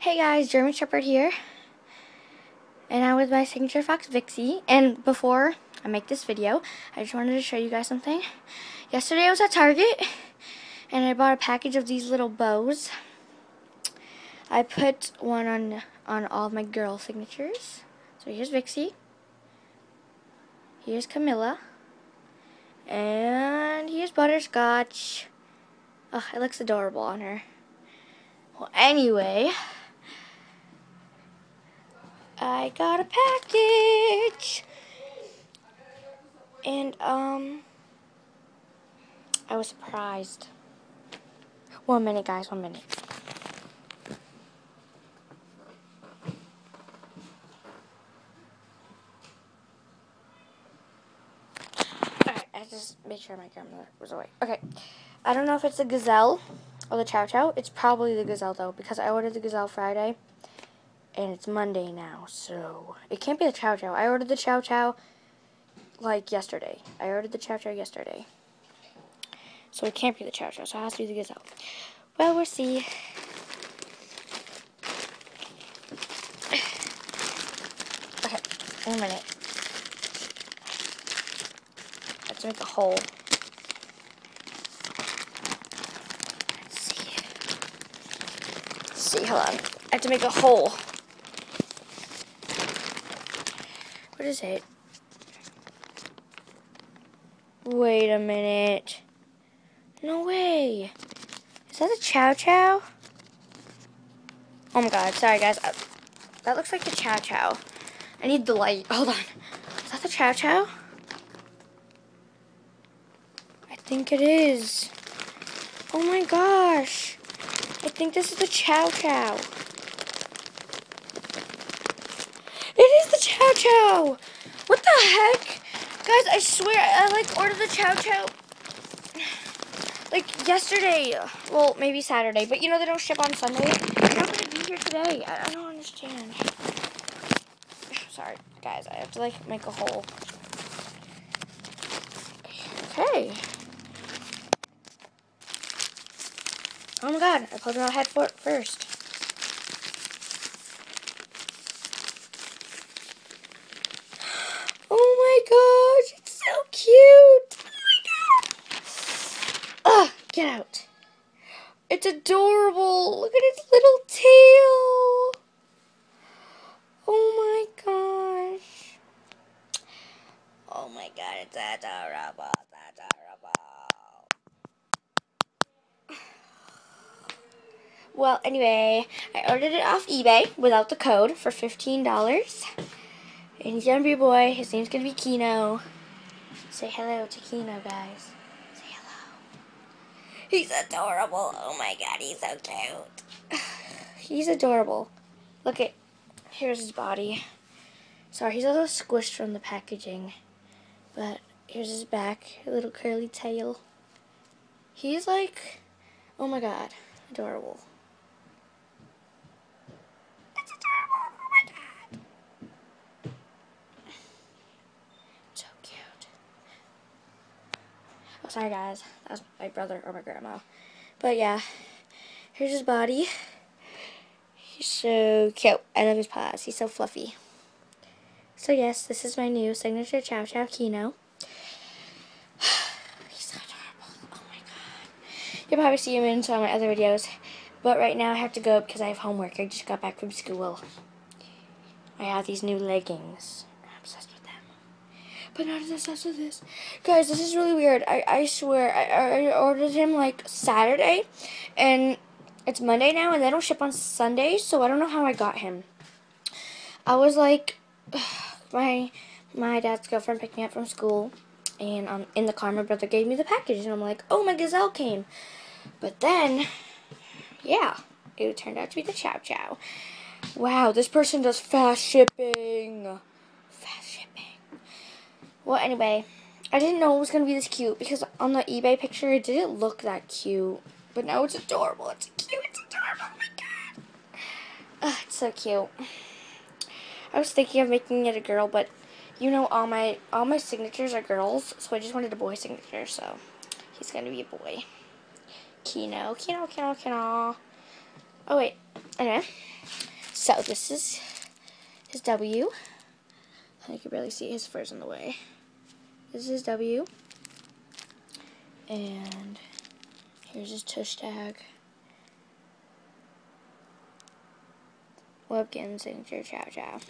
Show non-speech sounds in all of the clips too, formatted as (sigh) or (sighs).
Hey guys, German Shepherd here. And I'm with my signature fox, Vixie. And before I make this video, I just wanted to show you guys something. Yesterday I was at Target, and I bought a package of these little bows. I put one on, on all of my girl signatures. So here's Vixie. Here's Camilla. And here's Butterscotch. Oh, it looks adorable on her. Well, anyway, I got a package. And, um, I was surprised. One minute, guys, one minute. Alright, I just make sure my camera was away. Okay, I don't know if it's the gazelle or the chow chow. It's probably the gazelle, though, because I ordered the gazelle Friday and it's Monday now, so it can't be the chow chow. I ordered the chow chow like yesterday. I ordered the chow chow yesterday. So it can't be the chow chow, so it has to be the gazelle. Well, we'll see. (sighs) Okay, one minute. Let's make a hole. Let's see. Let's see, hold on. I have to make a hole. What is it? Wait a minute. No way. Is that a chow chow? Oh my god, sorry guys. Uh, that looks like the chow chow. I need the light. (laughs) Hold on. Is that the chow chow? I think it is. Oh my gosh. I think this is the chow chow. It is the chow. What the heck? Guys, I swear I like ordered the chow chow like yesterday. Well, maybe Saturday, but you know they don't ship on Sunday. How could it be here today? I, I don't understand. (sighs) Sorry, guys. I have to like make a hole. Okay. Oh my god, I pulled my head for first. Oh my gosh, it's so cute. Oh my god. Ugh, get out. It's adorable. Look at its little tail. Oh my gosh. Oh my god, it's adorable. It's adorable. Well, anyway, I ordered it off eBay without the code for $15. And he's gonna be a boy. His name's gonna be Kino. Say hello to Kino, guys. He's adorable. Oh my god, he's so cute. (sighs) he's adorable. Look at, here's his body. Sorry, he's a little squished from the packaging. But here's his back, a little curly tail. He's like, oh my god, adorable. It's adorable. Oh my god. So cute. Oh, sorry guys. That's my brother or my grandma. But yeah, here's his body. He's so cute. I love his paws. He's so fluffy. So yes, this is my new signature Chow Chow Kino. (sighs) He's so adorable. Oh my god. You'll probably see him in some of my other videos. But right now I have to go because I have homework. I just got back from school. I have these new leggings. I'm obsessed with them. But not as obsessed with this. Guys, this is really weird. I, I swear, I, I ordered him like Saturday. And it's Monday now and they don't ship on Sundays. So I don't know how I got him. I was like, (sighs) my my dad's girlfriend picked me up from school. And um, in the car, my brother gave me the package. And I'm like, oh, my gazelle came. But then, yeah, it turned out to be the Chow Chow. Wow, this person does fast shipping. Well, anyway, I didn't know it was going to be this cute because on the eBay picture, it didn't look that cute. But now it's adorable. It's cute. It's adorable. Oh my god. Ugh, it's so cute. I was thinking of making it a girl, but you know all my all my signatures are girls, so I just wanted a boy signature, so he's going to be a boy. Kino, Kino, Kino, Kino. Oh, wait. Anyway. So this is his W. I can barely see his fur's in the way. This is W. And here's his tush tag. Webkinz signature chow chow.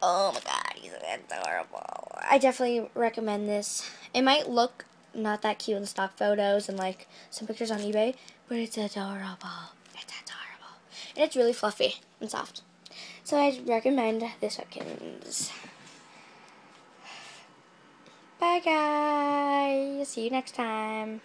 Oh my god, he's adorable. I definitely recommend this. It might look not that cute in stock photos and like some pictures on eBay, but it's adorable. It's adorable. And it's really fluffy and soft. So I recommend this Webkinz. Bye guys. See you next time.